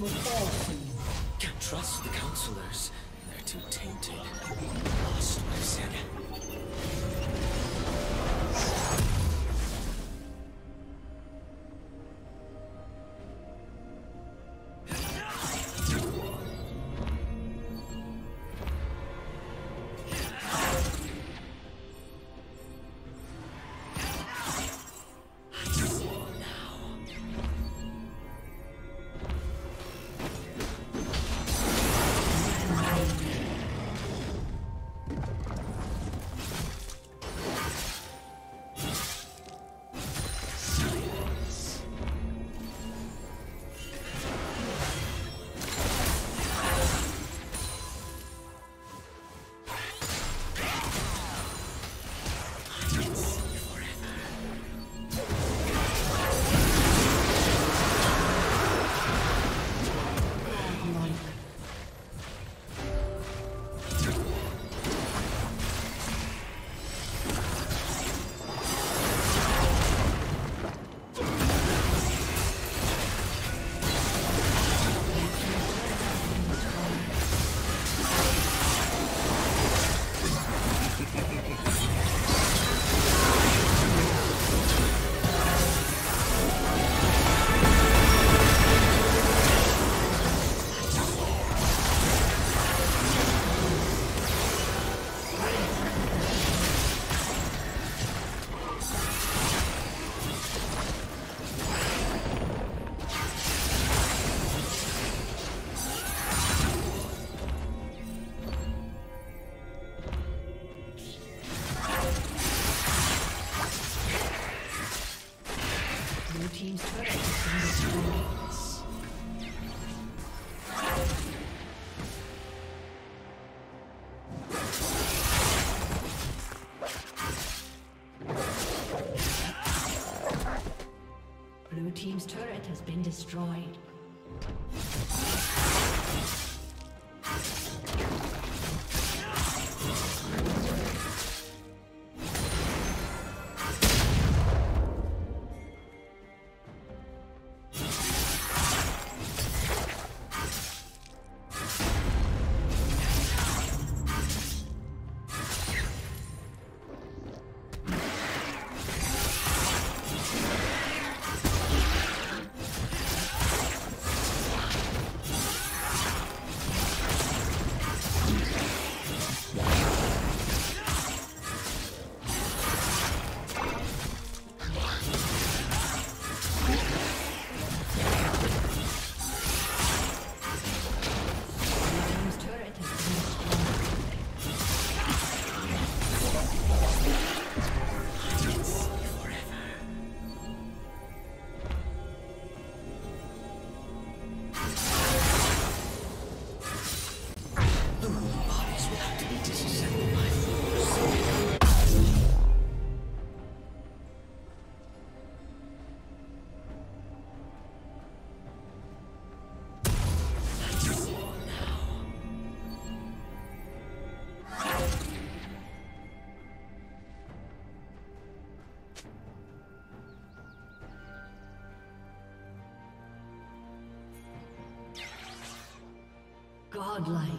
Will fall soon. Can't trust the counselors. They're too tainted. Lost my I've. destroyed. Godlike.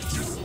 you